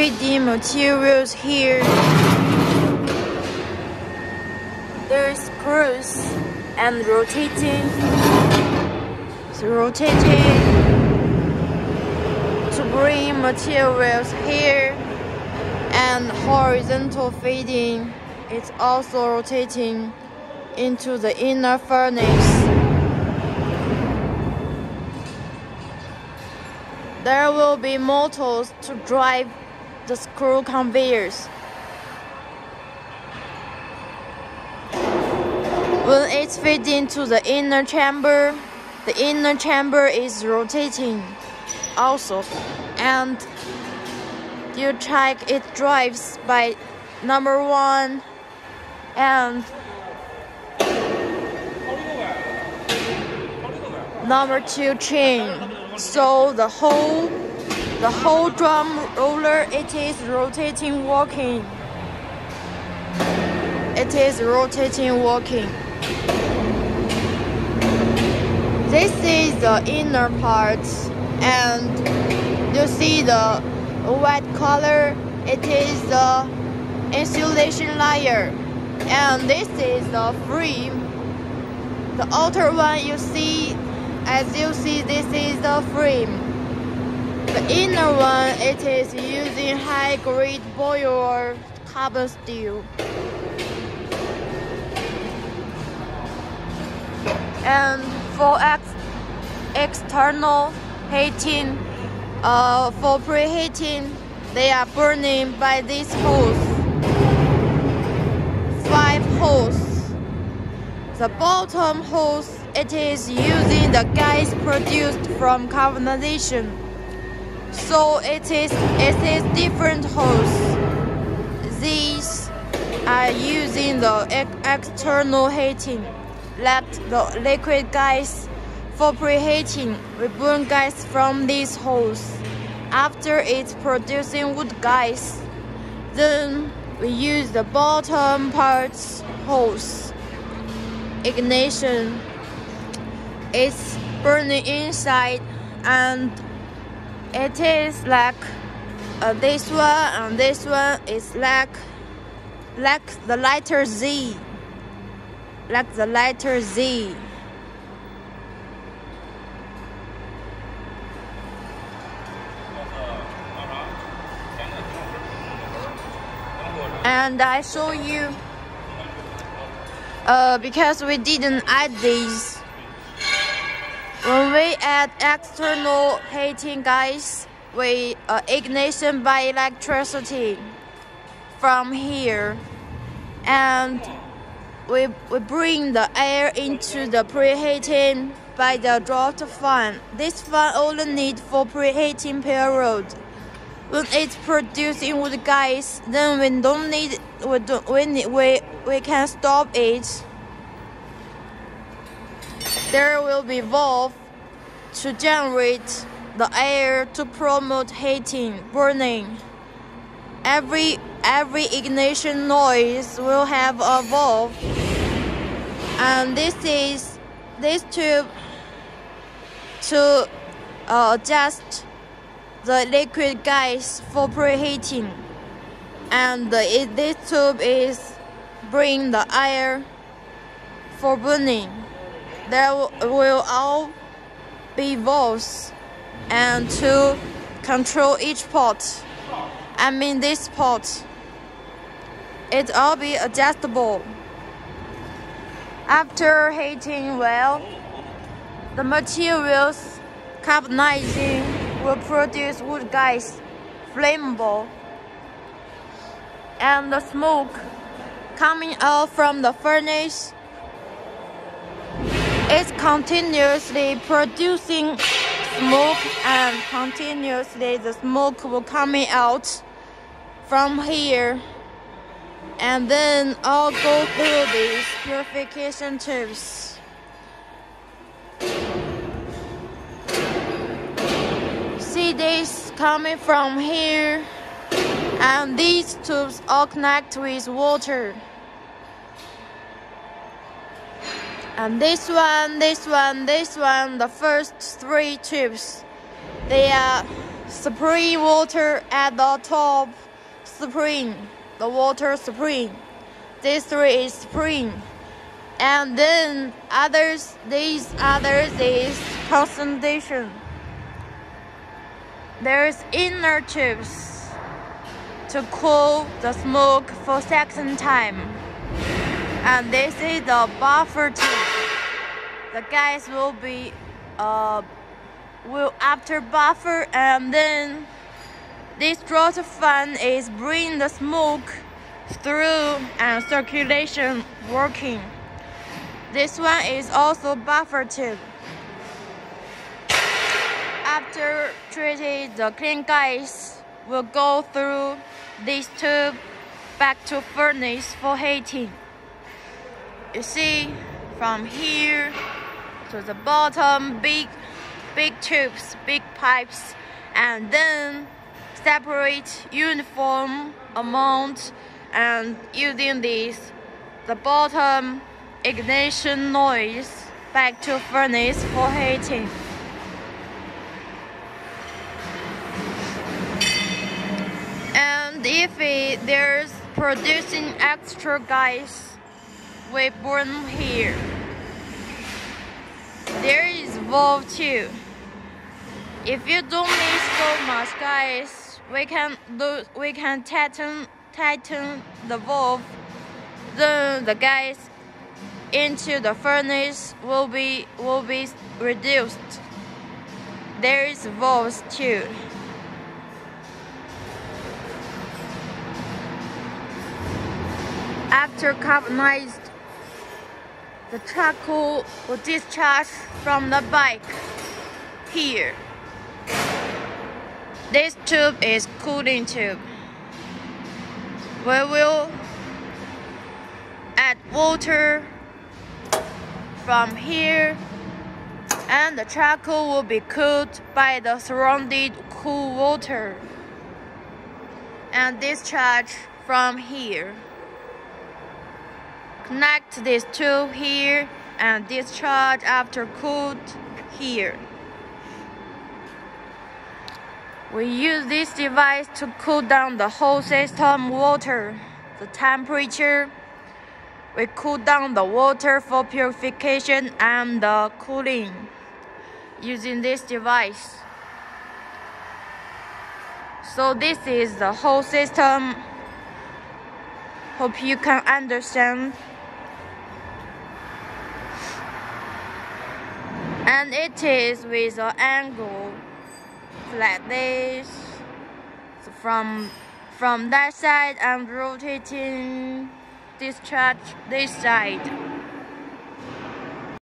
feeding materials here. There's screws and rotating. It's rotating to bring materials here and horizontal feeding. It's also rotating into the inner furnace. There will be motors to drive the screw conveyors. When it's fed into the inner chamber, the inner chamber is rotating also and you check it drives by number one and number two chain so the whole the whole drum roller it is rotating walking. It is rotating walking. This is the inner part and you see the white color? It is the insulation layer and this is the frame. The outer one you see as you see this is the frame the inner one it is using high grade boiler carbon steel. And for ex external heating uh, for preheating they are burning by this hose. Five hose. The bottom hose it is using the gas produced from carbonization so it is it is different hose these are using the ex external heating let the liquid gas for preheating, we burn gas from these hose. After it's producing wood gas, then we use the bottom parts hose. Ignition. It's burning inside and it is like uh, this one and this one is like like the letter Z like the letter Z. And I show you uh, because we didn't add these. When we add external heating gas, we uh, ignition by electricity from here and we, we bring the air into the preheating by the draft fan. This fan only need for preheating period. When it's producing wood gas, then we don't need we don't we need, we we can stop it. There will be valve to generate the air to promote heating, burning. Every every ignition noise will have a valve and this is this tube to uh, adjust the liquid gas for preheating. And this tube is bring the air for burning there will all be valves and to control each pot. I mean this pot. It all be adjustable. After heating well, the materials carbonizing will produce wood gas, flammable, and the smoke coming out from the furnace is continuously producing smoke and continuously the smoke will coming out from here and then I'll go through these purification tubes. See this coming from here and these tubes all connect with water. And this one, this one, this one, the first three tubes, they are spring water at the top. Spring, the water spring. This three is spring. And then others, these others is concentration. There's inner tubes to cool the smoke for second time. And this is the buffer tube. The gas will be uh will after buffer and then this exhaust fan is bring the smoke through and circulation working. This one is also buffer tube. After treated, the clean gas will go through this tube back to furnace for heating. You see, from here to the bottom, big, big tubes, big pipes, and then separate uniform amount and using this, the bottom ignition noise back to furnace for heating. And if it, there's producing extra gas, we burn here. There is valve too. If you don't so much gas, we can do we can tighten tighten the valve. Then the gas into the furnace will be will be reduced. There is valves too. After carbonized, the charcoal will discharge from the bike here. This tube is cooling tube. We will add water from here and the charcoal will be cooled by the surrounded cool water and discharge from here. Connect these two here and discharge after cooled here. We use this device to cool down the whole system water, the temperature. We cool down the water for purification and the cooling using this device. So this is the whole system. Hope you can understand. And it is with an angle like this. So from from that side I'm rotating discharge this side